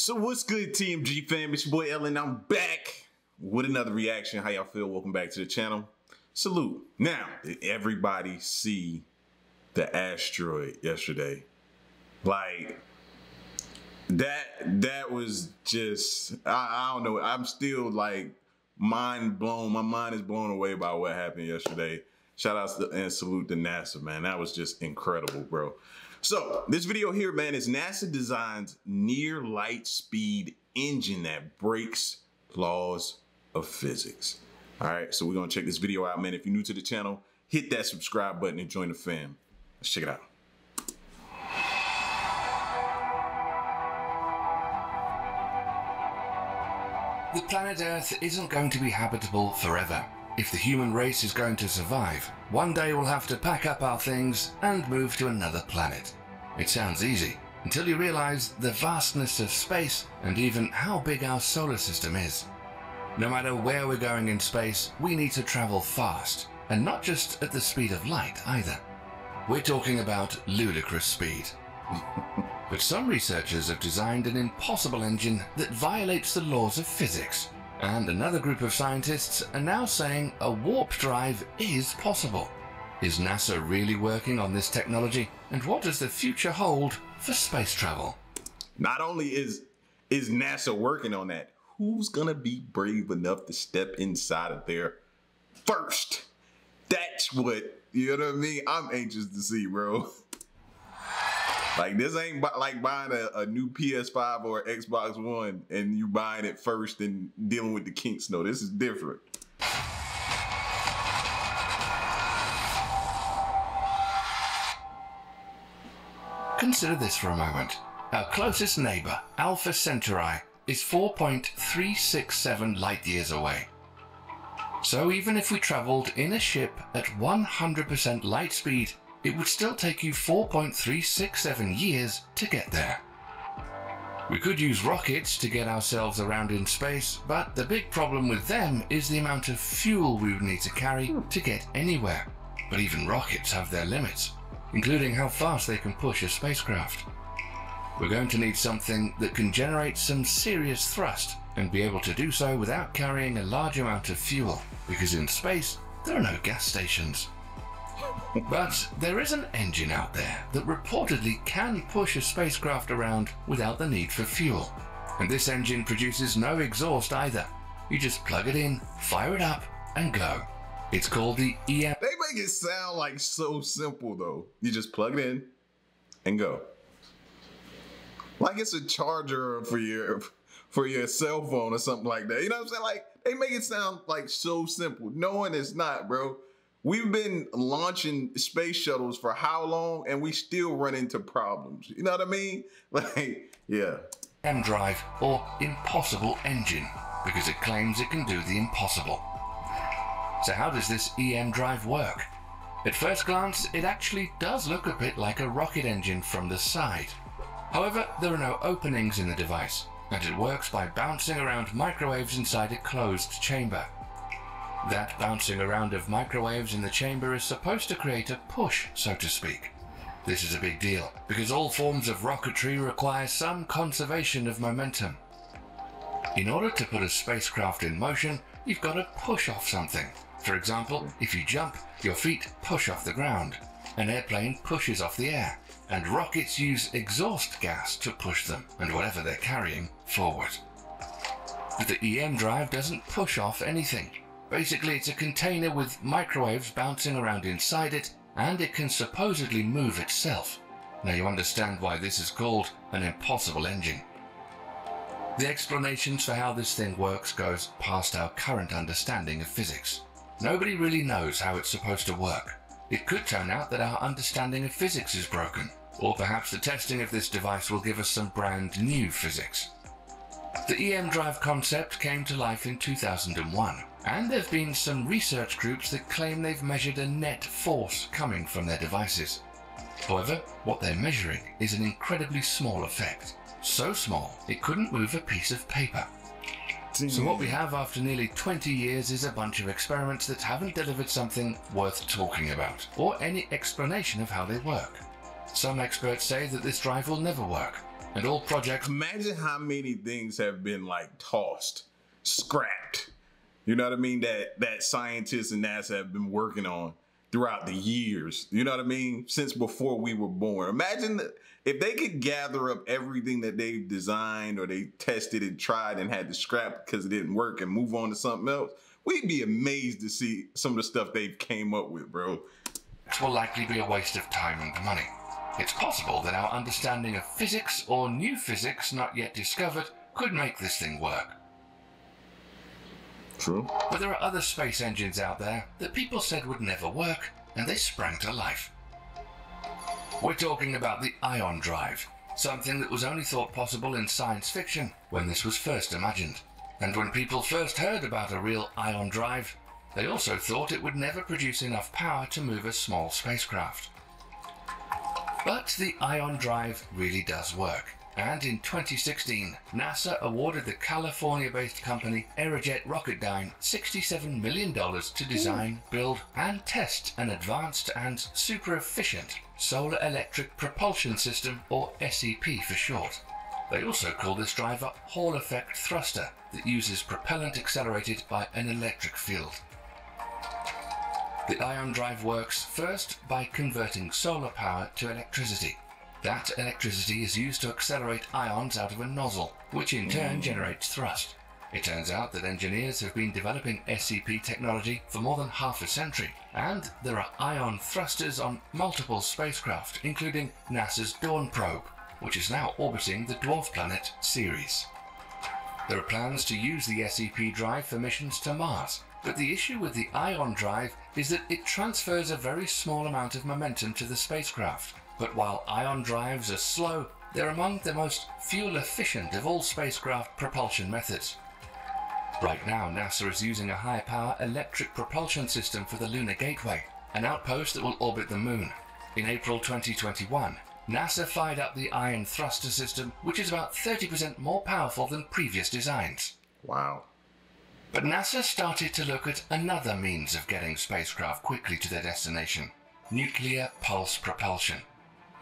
So what's good, TMG fam? It's your boy L. I'm back with another reaction. How y'all feel? Welcome back to the channel. Salute. Now, did everybody see the asteroid yesterday? Like that that was just I, I don't know. I'm still like mind blown. My mind is blown away by what happened yesterday. Shout out to, and salute to NASA, man. That was just incredible, bro. So this video here, man, is NASA designs near light speed engine that breaks laws of physics. All right, so we're gonna check this video out, man. If you're new to the channel, hit that subscribe button and join the fam. Let's check it out. The planet Earth isn't going to be habitable forever. If the human race is going to survive, one day we'll have to pack up our things and move to another planet. It sounds easy, until you realize the vastness of space and even how big our solar system is. No matter where we're going in space, we need to travel fast, and not just at the speed of light either. We're talking about ludicrous speed. but some researchers have designed an impossible engine that violates the laws of physics. And another group of scientists are now saying a warp drive is possible. Is NASA really working on this technology? And what does the future hold for space travel? Not only is is NASA working on that, who's gonna be brave enough to step inside of there first? That's what you know what I mean. I'm anxious to see, bro. Like this ain't like buying a, a, new PS5 or Xbox One and you buying it first and dealing with the kinks. No, this is different. Consider this for a moment. Our closest neighbor, Alpha Centauri, is 4.367 light years away. So even if we traveled in a ship at 100% light speed, it would still take you 4.367 years to get there. We could use rockets to get ourselves around in space, but the big problem with them is the amount of fuel we would need to carry to get anywhere. But even rockets have their limits including how fast they can push a spacecraft. We're going to need something that can generate some serious thrust and be able to do so without carrying a large amount of fuel, because in space there are no gas stations. But there is an engine out there that reportedly can push a spacecraft around without the need for fuel. And this engine produces no exhaust either. You just plug it in, fire it up, and go. It's called the EM. They make it sound like so simple though. You just plug it in and go. Like it's a charger for your for your cell phone or something like that. You know what I'm saying? Like they make it sound like so simple, knowing it's not, bro. We've been launching space shuttles for how long and we still run into problems. You know what I mean? Like, yeah. M drive or impossible engine because it claims it can do the impossible. So how does this EM drive work? At first glance, it actually does look a bit like a rocket engine from the side. However, there are no openings in the device, and it works by bouncing around microwaves inside a closed chamber. That bouncing around of microwaves in the chamber is supposed to create a push, so to speak. This is a big deal, because all forms of rocketry require some conservation of momentum. In order to put a spacecraft in motion, you've got to push off something, for example, if you jump, your feet push off the ground. An airplane pushes off the air, and rockets use exhaust gas to push them and whatever they're carrying forward. But the EM drive doesn't push off anything. Basically, it's a container with microwaves bouncing around inside it, and it can supposedly move itself. Now you understand why this is called an impossible engine. The explanations for how this thing works goes past our current understanding of physics. Nobody really knows how it's supposed to work. It could turn out that our understanding of physics is broken, or perhaps the testing of this device will give us some brand new physics. The EM drive concept came to life in 2001, and there have been some research groups that claim they've measured a net force coming from their devices. However, what they're measuring is an incredibly small effect. So small, it couldn't move a piece of paper. So what we have after nearly 20 years is a bunch of experiments that haven't delivered something worth talking about, or any explanation of how they work. Some experts say that this drive will never work, and all projects Imagine how many things have been like tossed, scrapped. You know what I mean? That that scientists and NASA have been working on throughout the years. You know what I mean? Since before we were born. Imagine that if they could gather up everything that they've designed or they tested and tried and had to scrap because it didn't work and move on to something else. We'd be amazed to see some of the stuff they've came up with, bro. will likely be a waste of time and money. It's possible that our understanding of physics or new physics not yet discovered could make this thing work. True. But there are other space engines out there that people said would never work, and they sprang to life. We're talking about the ion drive, something that was only thought possible in science fiction when this was first imagined. And when people first heard about a real ion drive, they also thought it would never produce enough power to move a small spacecraft. But the ion drive really does work. And in 2016, NASA awarded the California based company Aerojet Rocketdyne $67 million to design, build, and test an advanced and super efficient solar electric propulsion system, or SEP for short. They also call this driver Hall effect thruster that uses propellant accelerated by an electric field. The ion drive works first by converting solar power to electricity. That electricity is used to accelerate ions out of a nozzle, which in turn mm. generates thrust. It turns out that engineers have been developing SEP technology for more than half a century, and there are ion thrusters on multiple spacecraft, including NASA's Dawn probe, which is now orbiting the dwarf planet Ceres. There are plans to use the SEP drive for missions to Mars, but the issue with the ion drive is that it transfers a very small amount of momentum to the spacecraft, but while ion drives are slow, they're among the most fuel efficient of all spacecraft propulsion methods. Right now, NASA is using a high power electric propulsion system for the Lunar Gateway, an outpost that will orbit the Moon. In April 2021, NASA fired up the ion thruster system, which is about 30% more powerful than previous designs. Wow. But NASA started to look at another means of getting spacecraft quickly to their destination nuclear pulse propulsion.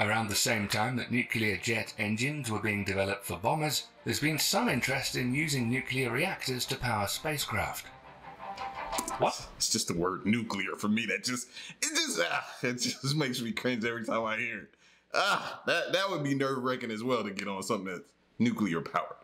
Around the same time that nuclear jet engines were being developed for bombers, there's been some interest in using nuclear reactors to power spacecraft. What? It's just the word nuclear for me that just it just ah, it just makes me cringe every time I hear it. Ah, that that would be nerve wracking as well to get on something that's nuclear powered.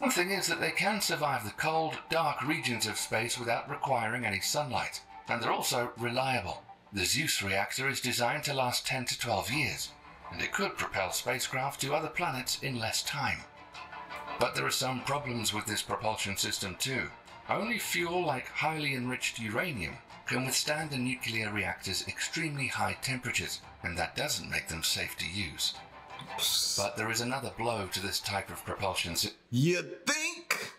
The thing is that they can survive the cold, dark regions of space without requiring any sunlight, and they're also reliable. The Zeus reactor is designed to last 10 to 12 years, and it could propel spacecraft to other planets in less time. But there are some problems with this propulsion system too. Only fuel like highly enriched uranium can withstand the nuclear reactor's extremely high temperatures, and that doesn't make them safe to use. But there is another blow to this type of propulsion system. You think?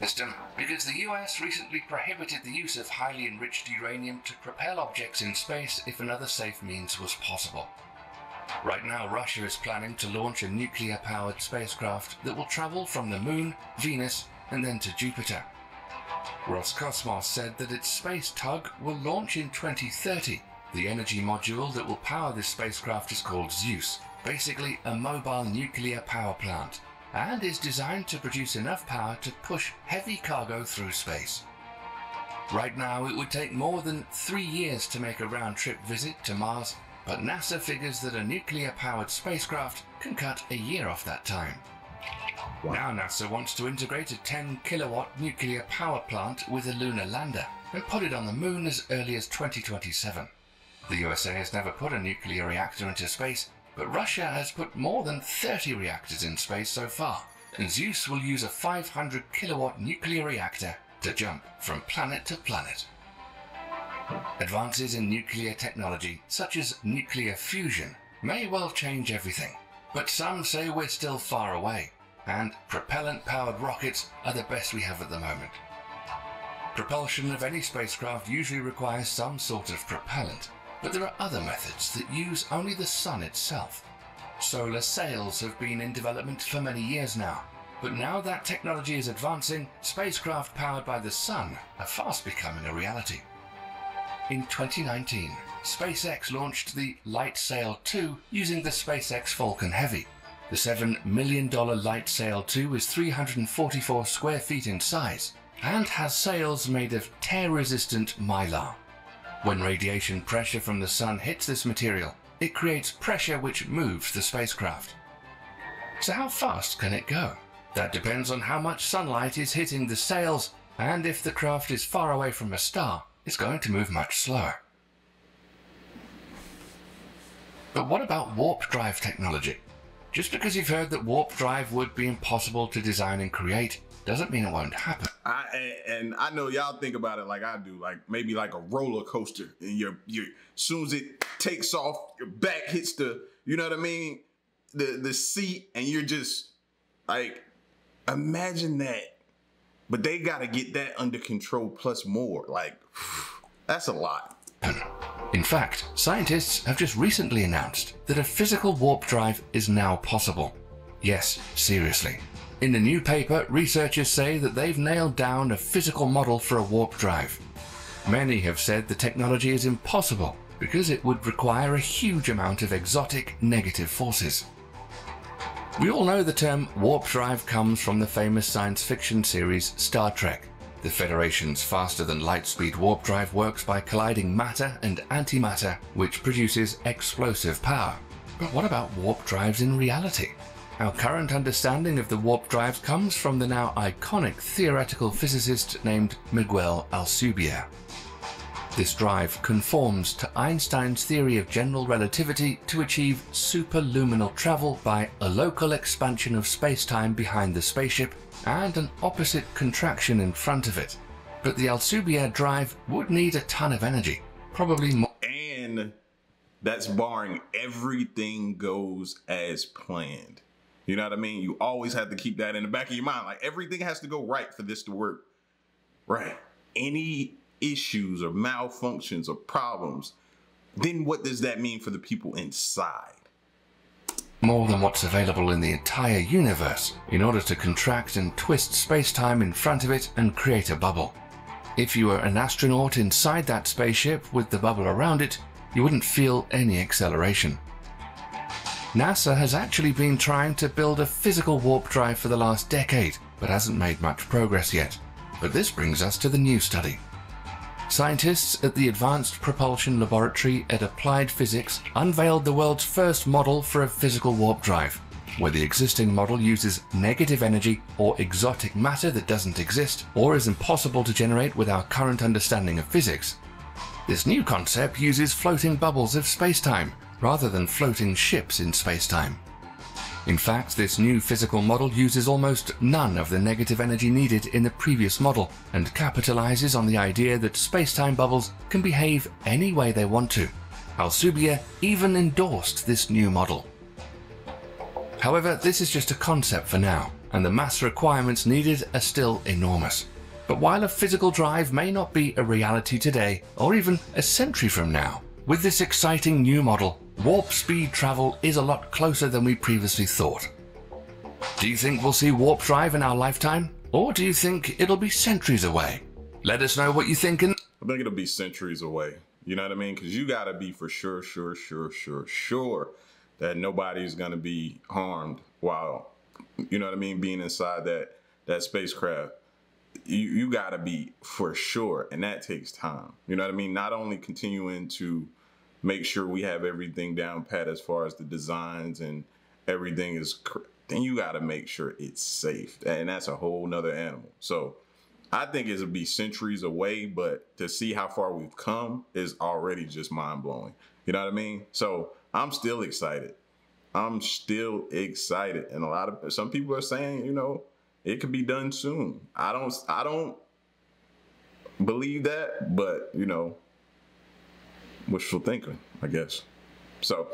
system because the US recently prohibited the use of highly enriched uranium to propel objects in space if another safe means was possible. Right now, Russia is planning to launch a nuclear powered spacecraft that will travel from the Moon, Venus, and then to Jupiter. Roscosmos said that its space tug will launch in 2030. The energy module that will power this spacecraft is called Zeus, basically a mobile nuclear power plant, and is designed to produce enough power to push heavy cargo through space. Right now, it would take more than three years to make a round trip visit to Mars but NASA figures that a nuclear powered spacecraft can cut a year off that time. Now NASA wants to integrate a 10 kilowatt nuclear power plant with a lunar lander and put it on the moon as early as 2027. The USA has never put a nuclear reactor into space, but Russia has put more than 30 reactors in space so far, and Zeus will use a 500 kilowatt nuclear reactor to jump from planet to planet. Advances in nuclear technology, such as nuclear fusion, may well change everything, but some say we're still far away, and propellant powered rockets are the best we have at the moment. Propulsion of any spacecraft usually requires some sort of propellant, but there are other methods that use only the sun itself. Solar sails have been in development for many years now, but now that technology is advancing, spacecraft powered by the sun are fast becoming a reality. In 2019, SpaceX launched the LightSail 2 using the SpaceX Falcon Heavy. The $7 million LightSail 2 is 344 square feet in size and has sails made of tear-resistant mylar. When radiation pressure from the sun hits this material, it creates pressure which moves the spacecraft. So how fast can it go? That depends on how much sunlight is hitting the sails, and if the craft is far away from a star, it's going to move much slower. But what about warp drive technology? Just because you've heard that warp drive would be impossible to design and create doesn't mean it won't happen. I and I know y'all think about it like I do, like maybe like a roller coaster, and your your soon as it takes off, your back hits the, you know what I mean, the the seat, and you're just like, imagine that. But they got to get that under control plus more. Like, that's a lot. In fact, scientists have just recently announced that a physical warp drive is now possible. Yes, seriously. In the new paper, researchers say that they've nailed down a physical model for a warp drive. Many have said the technology is impossible because it would require a huge amount of exotic negative forces. We all know the term warp drive comes from the famous science fiction series Star Trek. The Federation's faster than light speed warp drive works by colliding matter and antimatter, which produces explosive power. But what about warp drives in reality? Our current understanding of the warp drive comes from the now iconic theoretical physicist named Miguel Alcubierre. This drive conforms to Einstein's theory of general relativity to achieve superluminal travel by a local expansion of spacetime behind the spaceship and an opposite contraction in front of it. But the Alcubierre drive would need a ton of energy, probably more. And that's barring everything goes as planned. You know what I mean? You always have to keep that in the back of your mind. Like everything has to go right for this to work. Right. Any issues or malfunctions or problems, then what does that mean for the people inside? More than what's available in the entire universe in order to contract and twist space-time in front of it and create a bubble. If you were an astronaut inside that spaceship with the bubble around it, you wouldn't feel any acceleration. NASA has actually been trying to build a physical warp drive for the last decade, but hasn't made much progress yet. But this brings us to the new study. Scientists at the Advanced Propulsion Laboratory at Applied Physics unveiled the world's first model for a physical warp drive, where the existing model uses negative energy or exotic matter that doesn't exist or is impossible to generate with our current understanding of physics. This new concept uses floating bubbles of spacetime rather than floating ships in spacetime. In fact, this new physical model uses almost none of the negative energy needed in the previous model and capitalizes on the idea that spacetime bubbles can behave any way they want to. Alcubierre even endorsed this new model. However, this is just a concept for now, and the mass requirements needed are still enormous. But while a physical drive may not be a reality today, or even a century from now, with this exciting new model, warp speed travel is a lot closer than we previously thought. Do you think we'll see warp drive in our lifetime? Or do you think it'll be centuries away? Let us know what you think in I think it'll be centuries away. You know what I mean? Because you got to be for sure, sure, sure, sure, sure that nobody's going to be harmed while, you know what I mean, being inside that that spacecraft. You you got to be for sure, and that takes time. You know what I mean? Not only continuing to make sure we have everything down pat as far as the designs and everything is then you got to make sure it's safe and that's a whole nother animal. So i think it'll be centuries away but to see how far we've come is already just mind-blowing. You know what i mean? So i'm still excited. I'm still excited and a lot of some people are saying you know it could be done soon. I don't i don't believe that but you know wishful thinking, I guess. So,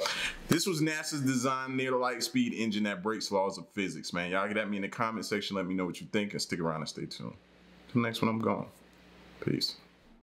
this was NASA's design near the light speed engine that breaks laws of physics, man. Y'all get at me in the comment section. Let me know what you think and stick around and stay tuned. Till next one, I'm gone. Peace.